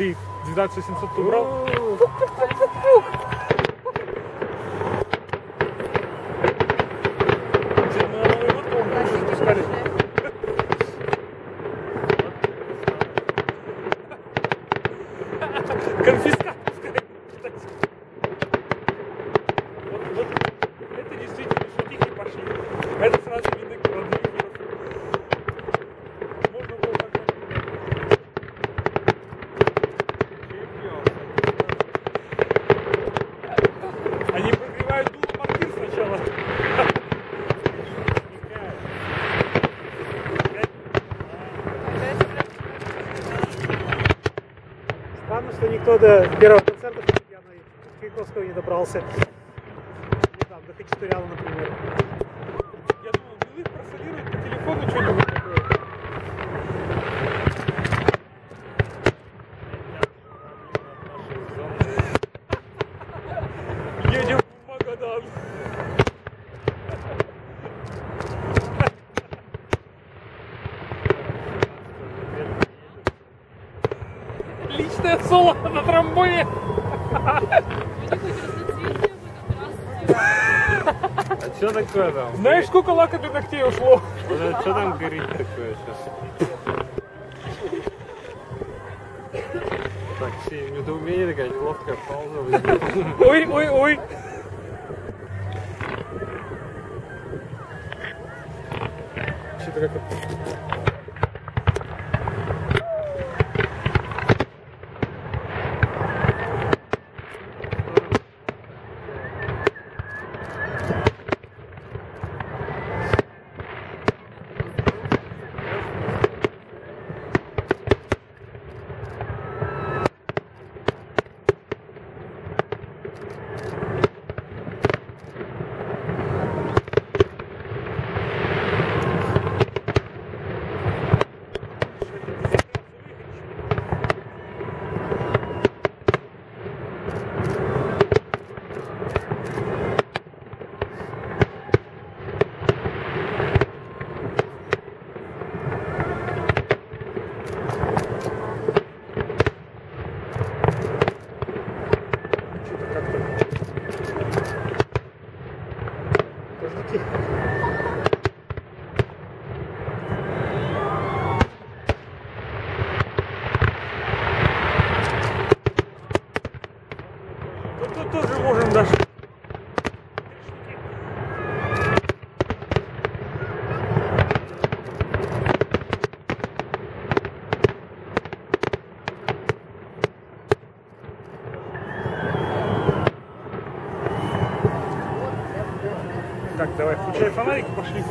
Ты 12800 ты убрал? Конфискат, пускай. Вот, вот это действительно шутики пошли. Это сразу что никто до первого концерта фортепиано Чайковского не добрался. Или там, до Хачатуряна, например. Личное соло на тромбоне. А что такое там? Знаешь, сколько лака для ногтей ушло? Что там горит такое сейчас? Так, все в недоумении такая неловкая пауза. Ой, ой, ой. Что-то как Тут, тоже можем даже. Так, давай, включай фонарик, пошли.